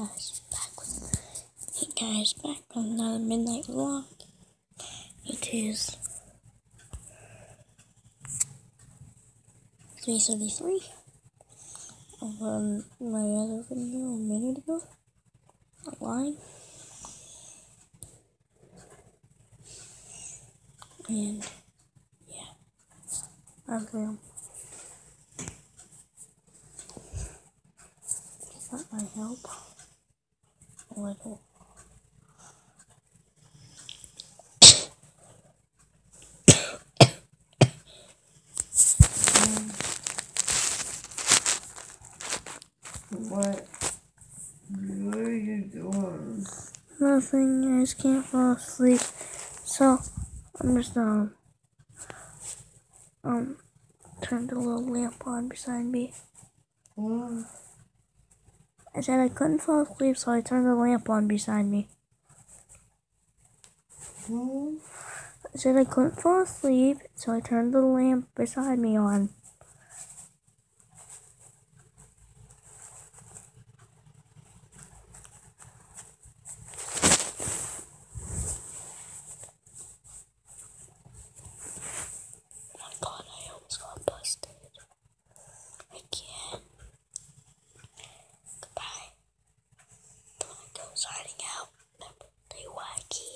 guys, back with hey guys, back with another midnight vlog. It is three thirty three. On um, my other video a minute ago, online, and yeah, I will. That might help What? What are you doing? nothing. I just can't fall asleep. So I'm just um um turn the little lamp on beside me. I said I couldn't fall asleep, so I turned the lamp on beside me. Hmm? I said I couldn't fall asleep, so I turned the lamp beside me on. starting out, they wacky.